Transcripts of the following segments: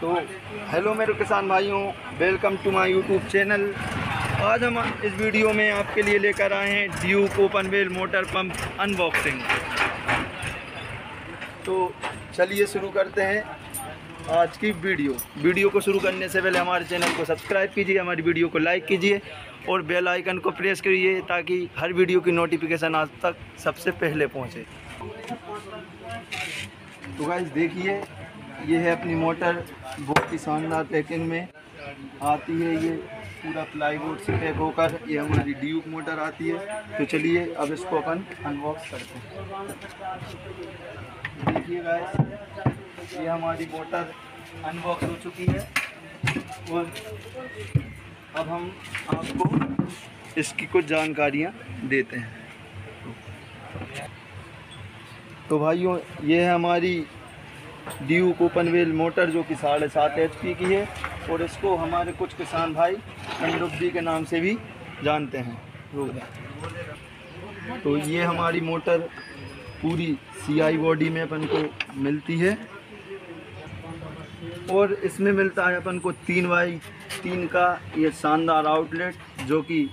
तो हेलो मेरे किसान भाइयों welcome to my YouTube channel आज हम इस वीडियो में आपके लिए लेकर आए हैं Duke open well motor pump unboxing तो चलिए शुरू करते हैं आज की वीडियो। वीडियो को शुरू करने से पहले हमारे चैनल को सब्सक्राइब कीजिए, हमारी वीडियो को लाइक कीजिए और बेल आइकन को प्रेस करिए ताकि हर वीडियो की नोटिफिकेशन आज तक सबसे पहले पहुँचे। तो गाइस देखिए ये है अपनी मोटर, बहुत ही शानदार पैकिंग में आती है ये पूरा प्लाईवुड से पैक होकर ये हमारी ड्यूक मोटर आती है। तो चलिए अब इसको अपन अनबॉक्स करते हैं। देखिए गाइस ये हमारी मोटर अनबॉक्स हो चुकी है और अब हम आपको इसकी कुछ जानकारियाँ देते हैं। तो भाइयों, ये है हमारी ड्यूक ओपन वेल मोटर जो कि साढ़े सात एच पी की है, और इसको हमारे कुछ किसान भाई कंडुब्बी के नाम से भी जानते हैं तो ये हमारी मोटर पूरी सीआई बॉडी में अपन को मिलती है, और इसमें मिलता है अपन को तीन बाई तीन का ये शानदार आउटलेट जो कि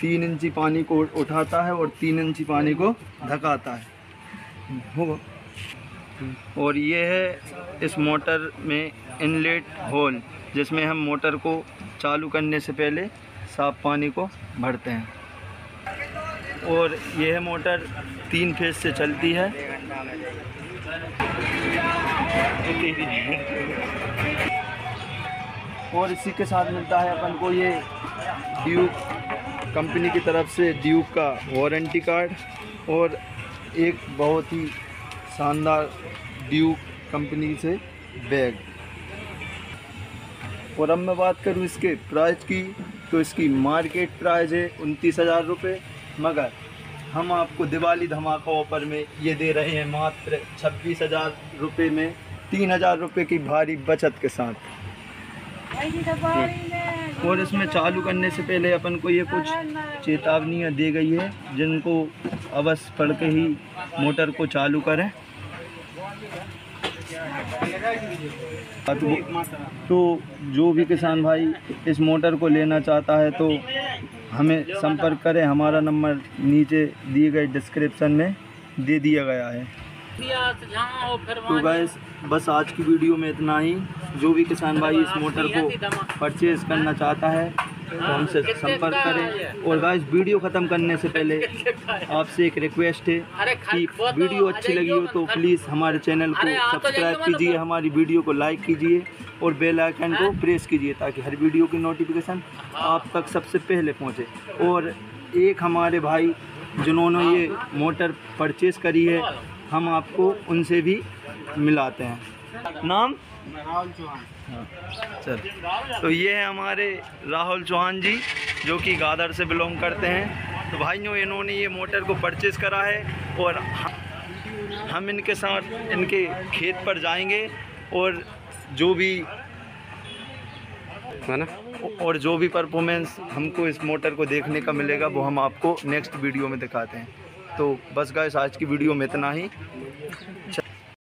तीन इंची पानी को उठाता है और तीन इंची पानी को धकाता है। होगा और ये है इस मोटर में इनलेट होल, जिसमें हम मोटर को चालू करने से पहले साफ़ पानी को भरते हैं। और यह मोटर तीन फ़ेज़ से चलती है। और इसी के साथ मिलता है अपन को ये ड्यूक कंपनी की तरफ़ से ड्यूक का वारंटी कार्ड और एक बहुत ही शानदार ड्यूक कंपनी से बैग। और अब मैं बात करूँ इसके प्राइस की तो इसकी मार्केट प्राइस है उनतीस हज़ार रुपये मगर हम आपको दिवाली धमाका ऑफ़र में ये दे रहे हैं मात्र छब्बीस हज़ार रुपये में तीन हज़ार रुपये की भारी बचत के साथ। और इसमें चालू करने से पहले अपन को ये कुछ चेतावनियाँ दी गई है, जिनको अवश्य पढ़ के ही मोटर को चालू करें। तो जो भी किसान भाई इस मोटर को लेना चाहता है तो हमें संपर्क करें। हमारा नंबर नीचे दिए गए डिस्क्रिप्शन में दे दिया गया है। तो गैस बस आज की वीडियो में इतना ही। जो भी किसान भाई इस मोटर को परचेज़ करना चाहता है तो हमसे संपर्क करें। और गाइस वीडियो ख़त्म करने से पहले आपसे एक रिक्वेस्ट है कि वीडियो अच्छी लगी हो तो प्लीज़ हमारे चैनल को सब्सक्राइब कीजिए हमारी वीडियो को लाइक कीजिए और बेल आइकन को प्रेस कीजिए ताकि हर वीडियो की नोटिफिकेशन आप तक सबसे पहले पहुँचे। और एक हमारे भाई जिन्होंने ये मोटर परचेज़ करी है हम आपको उनसे भी मिलाते हैं। नाम? राहुल चौहान। हाँ चल। तो ये है हमारे राहुल चौहान जी जो कि गादर से बिलोंग करते हैं। तो भाइयों इन्होंने ये मोटर को परचेज़ करा है और हम इनके साथ इनके खेत पर जाएँगे और जो भी है ना? और जो भी परफॉर्मेंस हमको इस मोटर को देखने का मिलेगा वो हम आपको नेक्स्ट वीडियो में दिखाते हैं। तो बस गाइस आज की वीडियो में इतना ही।